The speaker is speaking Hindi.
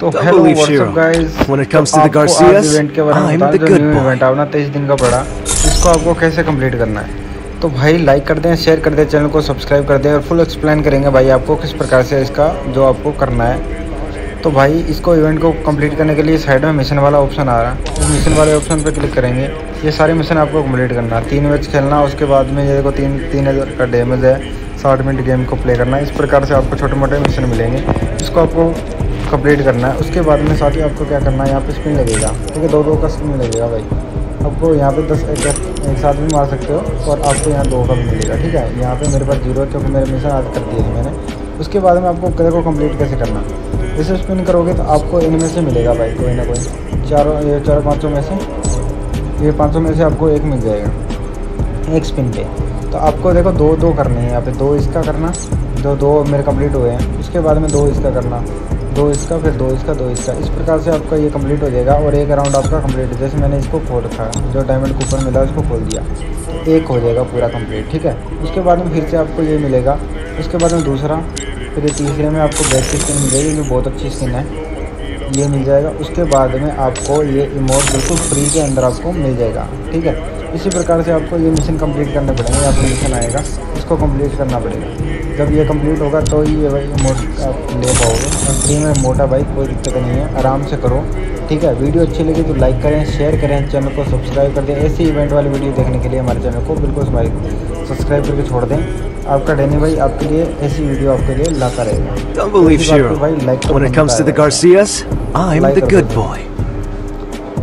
तो hello what's up. Guys When it comes to the Garcias, event के बारे में I'm बता जो न्यू इवेंट आवना तेईस दिन का पड़ा। इसको आपको कैसे कंप्लीट करना है? तो भाई लाइक कर दें शेयर कर दें चैनल को सब्सक्राइब कर दें और फुल एक्सप्लेन करेंगे भाई आपको किस प्रकार से इसका जो आपको करना है। तो भाई इसको इवेंट को कंप्लीट करने के लिए साइड में मिशन वाला ऑप्शन आ रहा है। उस मिशन वाले ऑप्शन पर क्लिक करेंगे। ये सारे मिशन आपको कंप्लीट करना है। तीन मैच खेलना उसके बाद में ये देखो तीन तीन हज़ार का डैमेज है। साठ मिनट गेम को प्ले करना है इस प्रकार से आपको छोटे मोटे मिशन मिलेंगे। इसको आपको कंप्लीट करना है। उसके बाद में साथ ही आपको क्या करना है यहाँ पे स्पिन लगेगा। ठीक है दो दो का स्पिन लगेगा भाई। आपको यहाँ पे दस एक, एक साथ भी मार सकते हो और आपको यहाँ दो का भी मिलेगा। ठीक है यहाँ पे मेरे पास ज़ीरो है क्योंकि मेरे मिशन आज कर दिए थे मैंने। उसके बाद में आपको कलर को कंप्लीट कैसे करना जैसे स्पिन करोगे तो आपको इनमें से मिलेगा भाई कोई ना कोई। चारों ये चारों पाँचों में से ये पाँचों में से आपको एक मिल जाएगा। एक स्पिन पे। तो आपको देखो दो दो करने हैं यहाँ पे। दो इसका करना दो दो मेरे कंप्लीट हुए हैं। उसके बाद में दो इसका करना। दो इसका, फिर दो इसका दो इसका। इस प्रकार से आपका ये कंप्लीट हो जाएगा और एक राउंड आपका कंप्लीट जैसे मैंने इसको खोल रखा जो डायमंड कूपन मिला, उसको खोल दिया। एक हो जाएगा पूरा कंप्लीट ठीक है? उसके बाद में फिर से आपको ये मिलेगा। उसके बाद में दूसरा, फिर तीसरे में आपको की स्किन मिल जाएगी जो बहुत अच्छी स्किन है। ये मिल जाएगा। उसके बाद में आपको ये इमोट बिल्कुल फ्री के अंदर आपको मिल जाएगा, ठीक है? इसी प्रकार से आपको ये मिशन कंप्लीट करने पड़ेंगे पर मिशन आएगा। इसको कंप्लीट करना पड़ेगा। जब ये कंप्लीट होगा तो ही ये भाई इमोट आप ले पाओगे। और फ्री में मोटा भाई कोई दिक्कत नहीं है। आराम से करो। ठीक है? वीडियो अच्छी लगी तो लाइक करें शेयर करें चैनल को सब्सक्राइब कर दें। ऐसी इवेंट वाली वीडियो देखने के लिए हमारे चैनल को बिल्कुल सब्सक्राइब करके छोड़ दें। आपका डैनी भाई आपके लिए ऐसी वीडियो आपके लिए लाता रहेगा। Don't believe Shiro. तो When it comes to the Garcias, I'm the good boy.